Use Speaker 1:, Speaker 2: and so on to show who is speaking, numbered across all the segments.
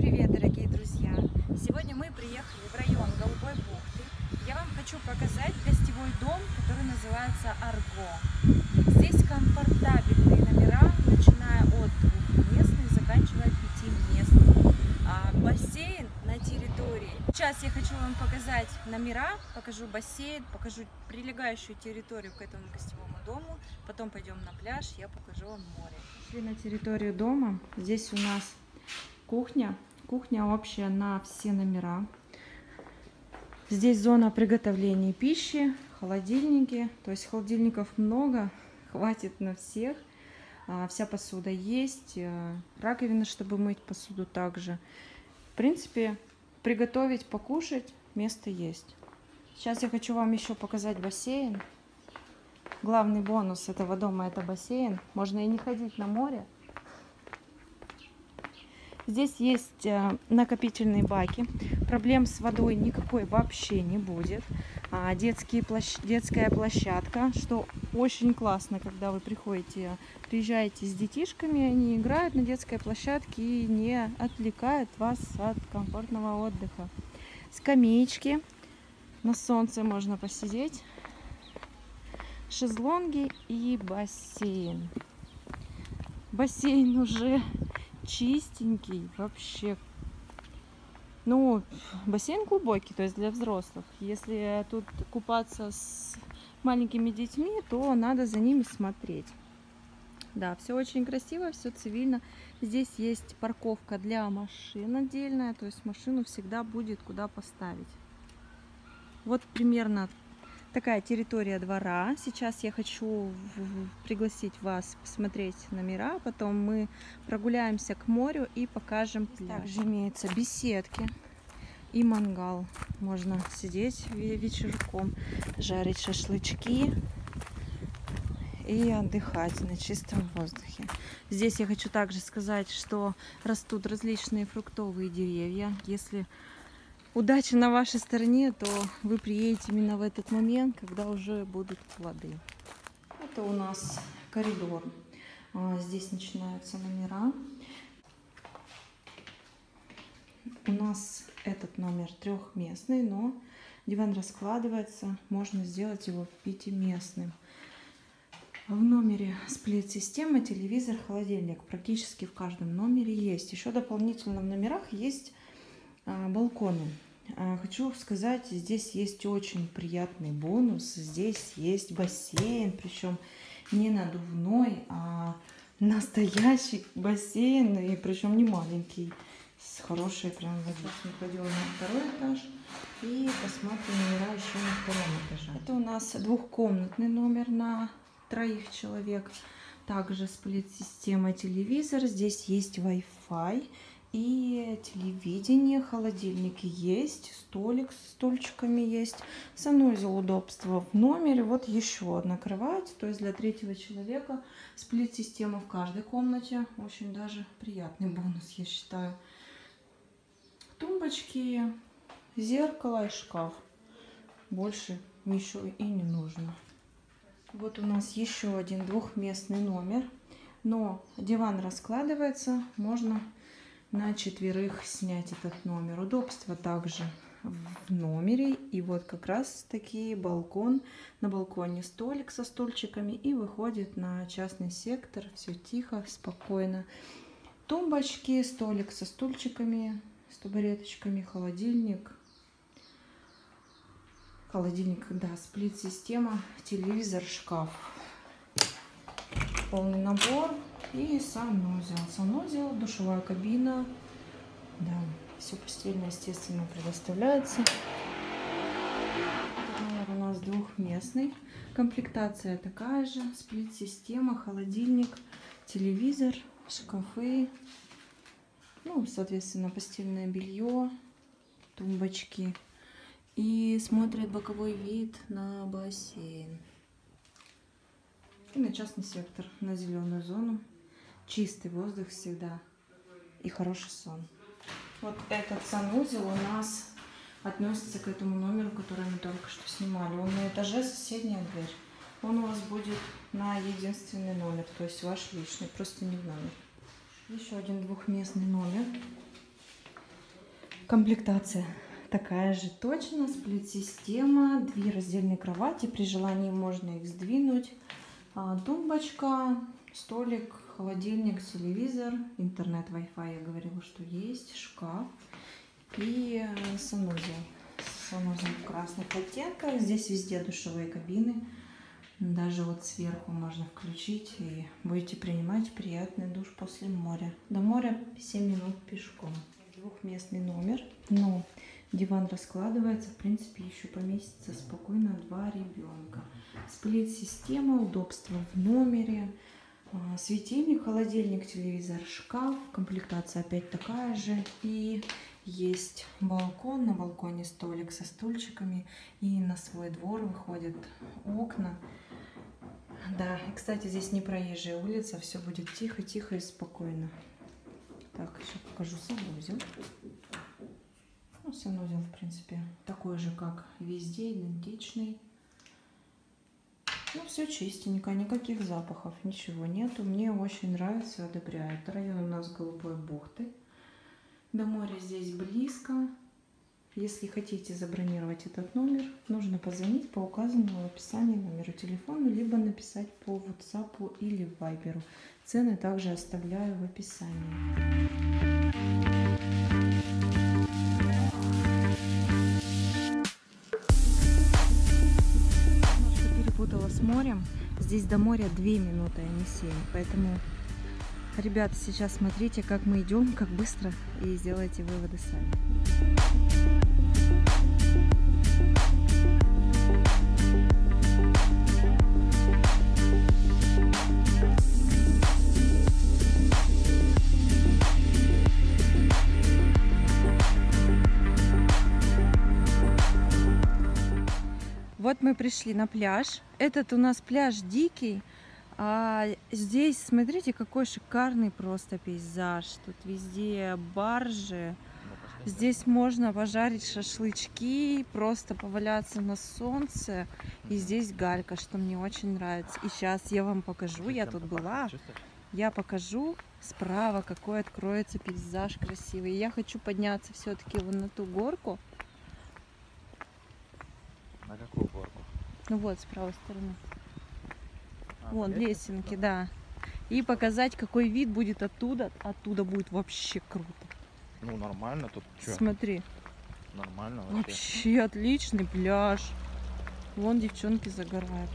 Speaker 1: привет, дорогие друзья! Сегодня мы приехали в район Голубой бухты. Я вам хочу показать гостевой дом, который называется Арго. Здесь комфортабельные номера, начиная от двухместных, заканчивая пятиместными. А бассейн на территории. Сейчас я хочу вам показать номера, покажу бассейн, покажу прилегающую территорию к этому гостевому дому. Потом пойдем на пляж, я покажу вам море. Шли на территорию дома. Здесь у нас кухня Кухня общая на все номера. Здесь зона приготовления пищи, холодильники. То есть холодильников много, хватит на всех. А, вся посуда есть, э, раковина, чтобы мыть посуду также. В принципе, приготовить, покушать место есть. Сейчас я хочу вам еще показать бассейн. Главный бонус этого дома это бассейн. Можно и не ходить на море. Здесь есть э, накопительные баки. Проблем с водой никакой вообще не будет. А, детские площ... Детская площадка, что очень классно, когда вы приходите, приезжаете с детишками, они играют на детской площадке и не отвлекают вас от комфортного отдыха. Скамеечки, на солнце можно посидеть, шезлонги и бассейн. Бассейн уже чистенький, вообще. Ну, бассейн глубокий, то есть для взрослых. Если тут купаться с маленькими детьми, то надо за ними смотреть. Да, все очень красиво, все цивильно. Здесь есть парковка для машин отдельная, то есть машину всегда будет куда поставить. Вот примерно такая территория двора. Сейчас я хочу пригласить вас посмотреть номера, потом мы прогуляемся к морю и покажем пляж. Также имеются беседки и мангал. Можно сидеть вечерком, жарить шашлычки и отдыхать на чистом воздухе. Здесь я хочу также сказать, что растут различные фруктовые деревья. Если удача на вашей стороне, то вы приедете именно в этот момент, когда уже будут плоды. Это у нас коридор. А, здесь начинаются номера. У нас этот номер трехместный, но диван раскладывается, можно сделать его пятиместным. В номере сплит-система, телевизор, холодильник. Практически в каждом номере есть. Еще дополнительно в номерах есть а, балконы. А, хочу сказать, здесь есть очень приятный бонус. Здесь есть бассейн, причем не надувной, а настоящий бассейн, и причем не маленький, с хорошей прям водой. Сейчас пойдем на второй этаж и посмотрим номера еще на втором этаже. Это у нас двухкомнатный номер на троих человек. Также сплит-система телевизор. Здесь есть Wi-Fi и телевидение, холодильники есть, столик с стульчиками есть, санузел удобства в номере. Вот еще одна кровать, то есть для третьего человека сплит-система в каждой комнате. Очень даже приятный бонус, я считаю. Тумбочки, зеркало и шкаф. Больше ничего и не нужно. Вот у нас еще один двухместный номер. Но диван раскладывается, можно на четверых снять этот номер. Удобство также в номере. И вот как раз таки балкон. На балконе столик со стульчиками и выходит на частный сектор. Все тихо, спокойно. Тумбочки, столик со стульчиками, с табуреточками, холодильник. Холодильник, да, сплит-система, телевизор, шкаф. Полный набор. И санузел. Санузел, душевая кабина. Да, все постельное, естественно, предоставляется. Номер у нас двухместный. Комплектация такая же. Сплит-система, холодильник, телевизор, шкафы. Ну, соответственно, постельное белье, тумбочки. И смотрит боковой вид на бассейн. И на частный сектор, на зеленую зону чистый воздух всегда и хороший сон. Вот этот санузел у нас относится к этому номеру, который мы только что снимали. Он на этаже соседняя дверь. Он у вас будет на единственный номер, то есть ваш личный, просто не в номер. Еще один двухместный номер. Комплектация такая же точно, сплит-система, две раздельные кровати, при желании можно их сдвинуть, тумбочка, столик, холодильник, телевизор, интернет, Wi-Fi, я говорила, что есть, шкаф и э, санузел. Санузел в красных оттенках, здесь везде душевые кабины, даже вот сверху можно включить и будете принимать приятный душ после моря. До моря 7 минут пешком. Двухместный номер, но диван раскладывается, в принципе, еще поместится спокойно два ребенка. Сплит-система, удобство в номере, а, светильник, холодильник, телевизор, шкаф, комплектация опять такая же. И есть балкон, на балконе столик со стульчиками и на свой двор выходят окна. Да, и, кстати, здесь не проезжая улица, все будет тихо-тихо и спокойно. Так, сейчас покажу санузел. Ну, санузел, в принципе, такой же, как везде, идентичный. Ну, все чистенько, никаких запахов, ничего нету. Мне очень нравится, одобряет. Район у нас Голубой бухты. До моря здесь близко. Если хотите забронировать этот номер, нужно позвонить по указанному в описании номеру телефона, либо написать по WhatsApp или Viber. Цены также оставляю в описании. Морем. Здесь до моря 2 минуты, а не 7. Поэтому, ребята, сейчас смотрите, как мы идем, как быстро, и сделайте выводы сами. Мы пришли на пляж. Этот у нас пляж дикий. А здесь, смотрите, какой шикарный просто пейзаж. Тут везде баржи. Здесь можно пожарить шашлычки, просто поваляться на солнце. И здесь галька, что мне очень нравится. И сейчас я вам покажу, я тут была. Я покажу справа, какой откроется пейзаж красивый. Я хочу подняться все-таки вон на ту горку.
Speaker 2: На какую горку?
Speaker 1: Ну вот, с правой стороны.
Speaker 2: А,
Speaker 1: Вон, лесенки, да. И показать, какой вид будет оттуда. Оттуда будет вообще круто.
Speaker 2: Ну, нормально тут. Чё?
Speaker 1: Смотри,
Speaker 2: Нормально вообще.
Speaker 1: вообще отличный пляж. Вон девчонки загорают.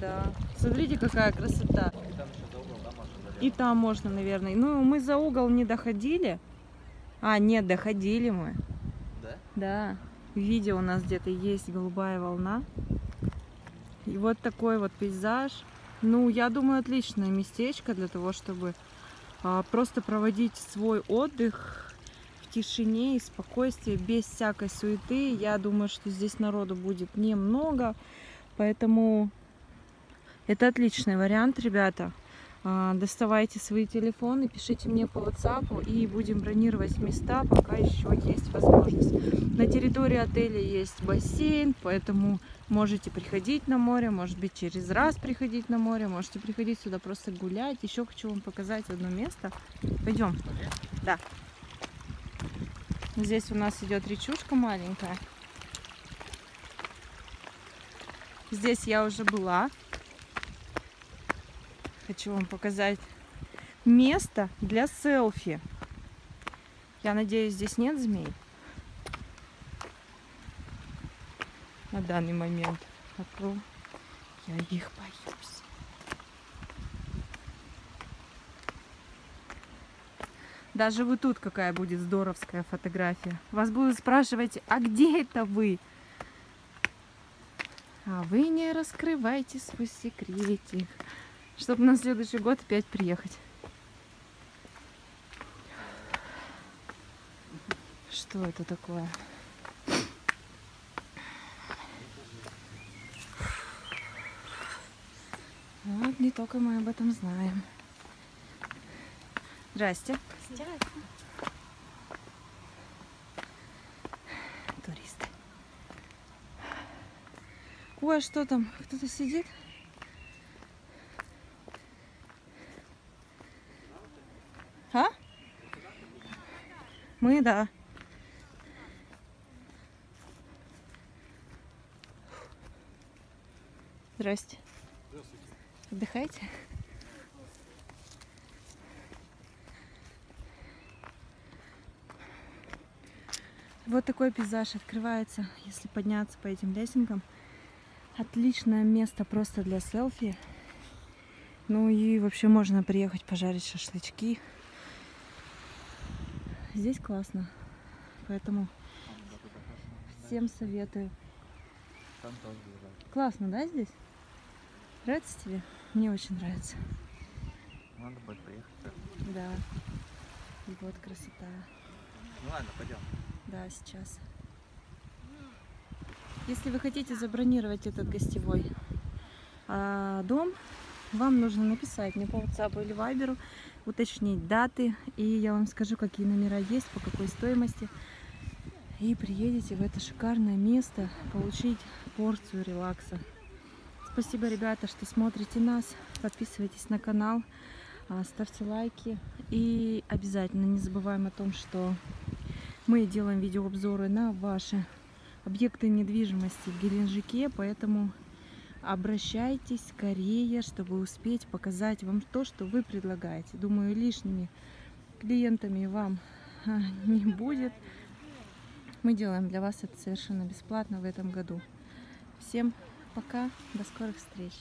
Speaker 1: Да. Смотрите, какая красота.
Speaker 2: И там угол, да, можно?
Speaker 1: И там можно, наверное. Ну, мы за угол не доходили. А, нет, доходили мы.
Speaker 2: Да?
Speaker 1: Да. Видео у нас где-то есть голубая волна. И вот такой вот пейзаж. Ну, я думаю, отличное местечко для того, чтобы а, просто проводить свой отдых в тишине и спокойствии, без всякой суеты. Я думаю, что здесь народу будет немного, поэтому это отличный вариант, ребята. А, Доставайте свои телефоны, пишите мне по WhatsApp и будем бронировать места, пока еще есть возможность. На территории отеля есть бассейн, поэтому можете приходить на море, может быть через раз приходить на море, можете приходить сюда просто гулять. Еще хочу вам показать одно место. Пойдем. Да. Здесь у нас идет речушка маленькая. Здесь я уже была. Хочу вам показать место для селфи. Я надеюсь, здесь нет змей. На данный момент. А я их боюсь. Даже вот тут какая будет здоровская фотография. Вас будут спрашивать, а где это вы? А вы не раскрывайте свой секретик чтобы на следующий год опять приехать. Что это такое? Вот не только мы об этом знаем. Здрасте.
Speaker 3: Здрасте.
Speaker 1: Туристы. Ой, а что там? Кто-то сидит? А? Мы, да. Здрасте. Отдыхаете? Вот такой пейзаж открывается, если подняться по этим лесенкам. Отличное место просто для селфи. Ну и вообще можно приехать пожарить шашлычки. Здесь классно. Поэтому всем советую. Классно, да, здесь? Нравится тебе? Мне очень нравится.
Speaker 2: Надо будет приехать.
Speaker 1: Да. И вот красота.
Speaker 2: Ну ладно, пойдем.
Speaker 1: Да, сейчас. Если вы хотите забронировать этот гостевой а, дом, вам нужно написать мне по WhatsApp или Viber, уточнить даты, и я вам скажу, какие номера есть, по какой стоимости. И приедете в это шикарное место получить порцию релакса. Спасибо, ребята, что смотрите нас. Подписывайтесь на канал, а, ставьте лайки. И обязательно не забываем о том, что мы делаем видеообзоры на ваши объекты недвижимости в Геленджике, поэтому обращайтесь скорее, чтобы успеть показать вам то, что вы предлагаете. Думаю, лишними клиентами вам а, не будет. Мы делаем для вас это совершенно бесплатно в этом году. Всем пока, до скорых встреч.